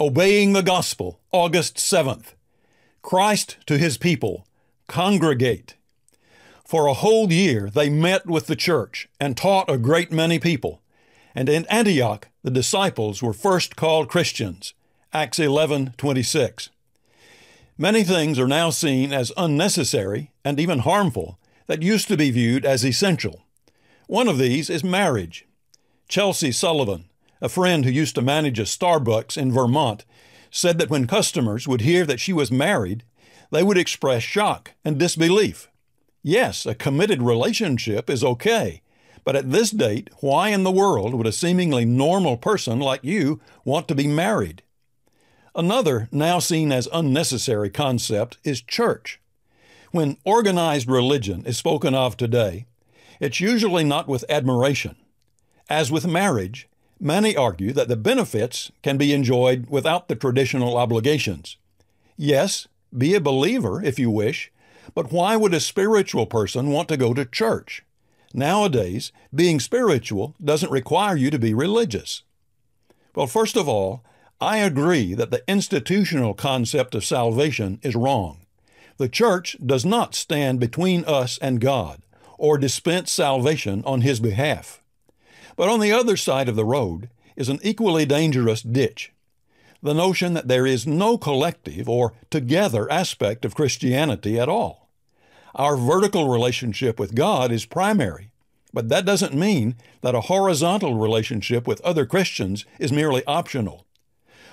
Obeying the Gospel, August 7th. Christ to his people, congregate. For a whole year they met with the church and taught a great many people. And in Antioch the disciples were first called Christians. Acts 11:26. Many things are now seen as unnecessary and even harmful that used to be viewed as essential. One of these is marriage. Chelsea Sullivan, a friend who used to manage a Starbucks in Vermont, said that when customers would hear that she was married, they would express shock and disbelief. Yes, a committed relationship is okay, but at this date, why in the world would a seemingly normal person like you want to be married? Another, now seen as unnecessary concept, is church. When organized religion is spoken of today, it's usually not with admiration. As with marriage, Many argue that the benefits can be enjoyed without the traditional obligations. Yes, be a believer if you wish, but why would a spiritual person want to go to church? Nowadays, being spiritual doesn't require you to be religious. Well, first of all, I agree that the institutional concept of salvation is wrong. The church does not stand between us and God or dispense salvation on His behalf. But on the other side of the road is an equally dangerous ditch the notion that there is no collective or together aspect of Christianity at all. Our vertical relationship with God is primary, but that doesn't mean that a horizontal relationship with other Christians is merely optional.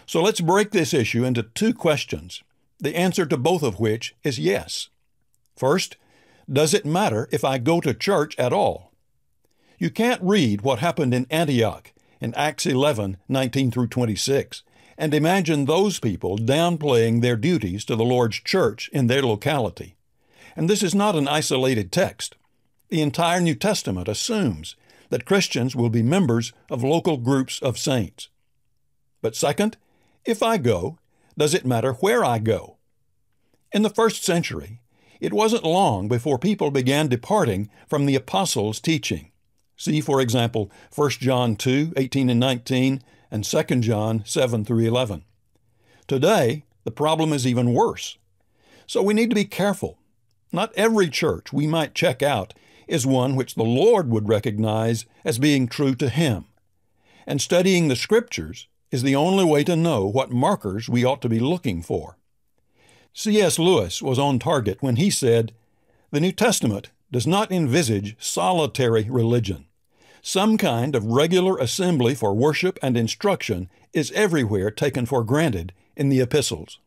So let's break this issue into two questions, the answer to both of which is yes. First, does it matter if I go to church at all? You can't read what happened in Antioch in Acts 11 19 through 26 and imagine those people downplaying their duties to the Lord's church in their locality. And this is not an isolated text. The entire New Testament assumes that Christians will be members of local groups of saints. But second, if I go, does it matter where I go? In the first century, it wasn't long before people began departing from the apostles' teaching. See, for example, 1 John 2 18 and 19, and 2 John 7 through 11. Today, the problem is even worse. So we need to be careful. Not every church we might check out is one which the Lord would recognize as being true to Him. And studying the Scriptures is the only way to know what markers we ought to be looking for. C.S. Lewis was on target when he said, The New Testament does not envisage solitary religion. Some kind of regular assembly for worship and instruction is everywhere taken for granted in the epistles.